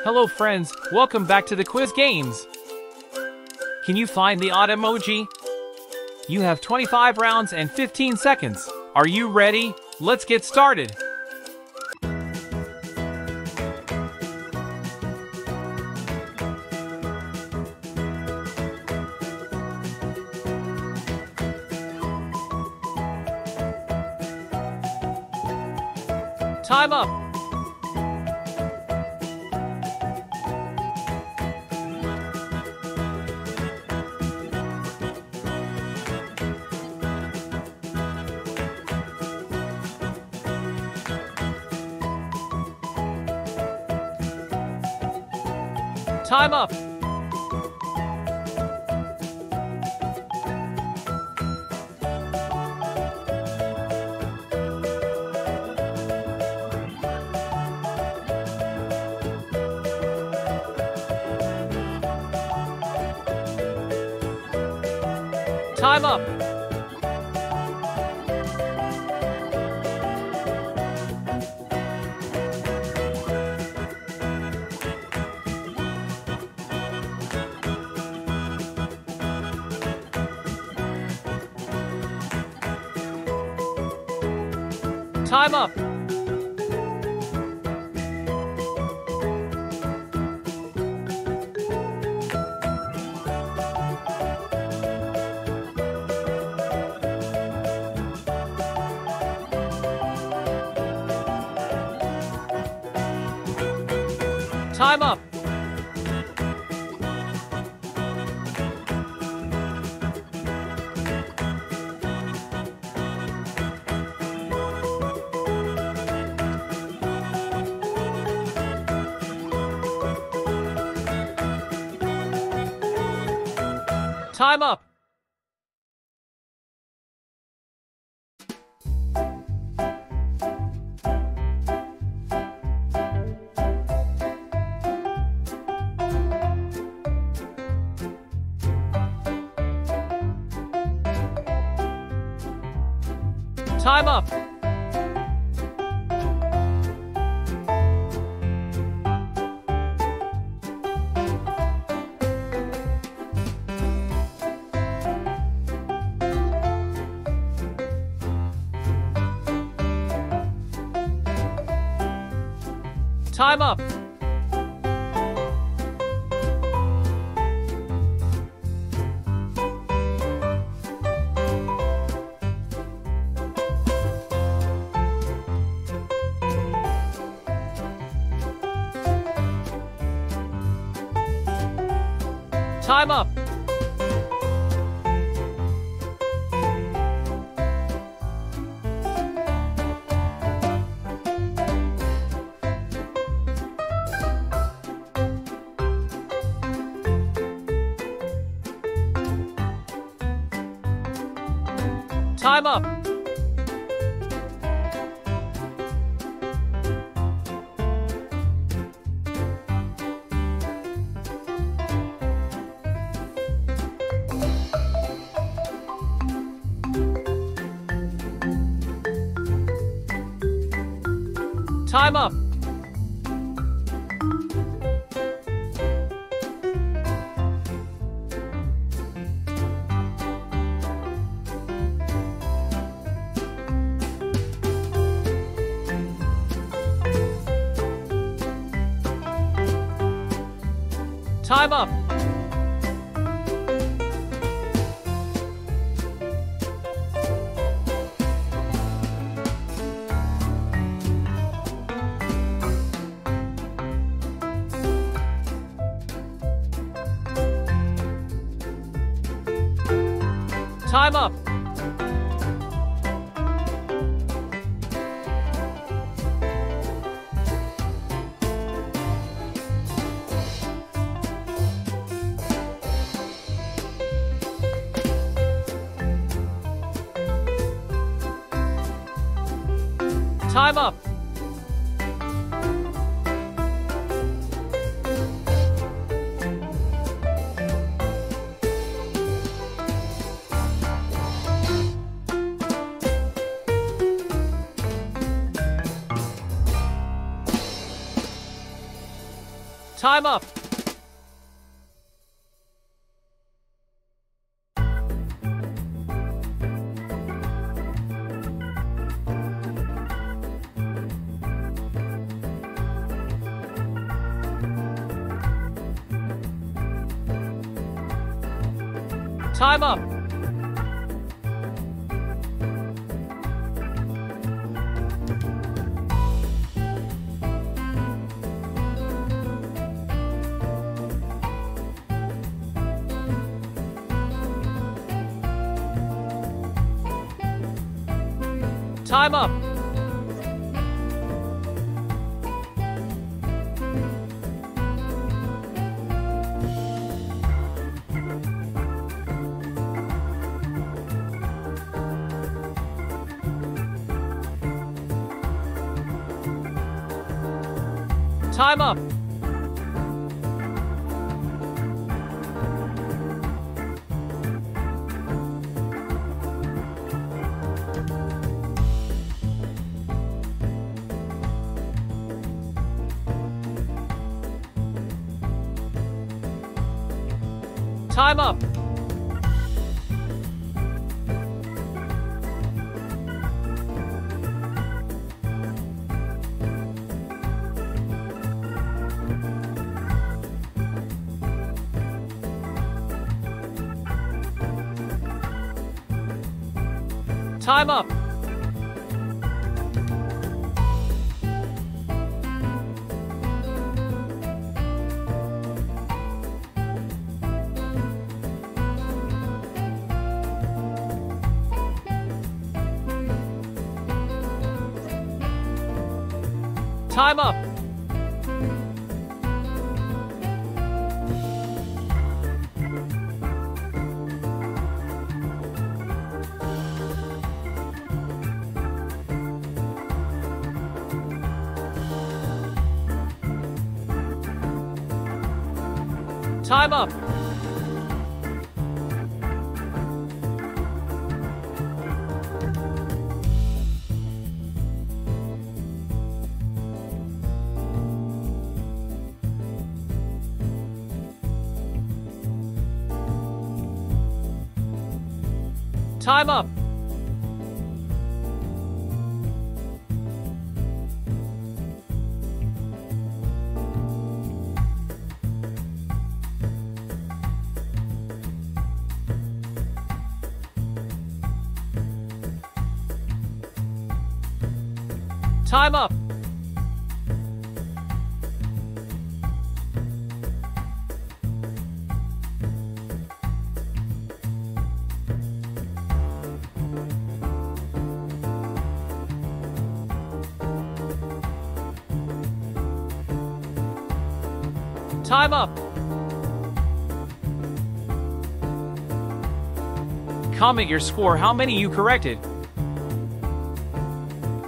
Hello friends, welcome back to the quiz games. Can you find the odd emoji? You have 25 rounds and 15 seconds. Are you ready? Let's get started. Time up. Time up. Time up. Time up. Time up. Time up. Time up. Time up. Time up. Time up. Time up. Time up. Time up. Time up. Time up! Time up! Time up! Time up! Time up! Time up! Time up! Time up! Time up! Time up! Time up! Comment your score how many you corrected.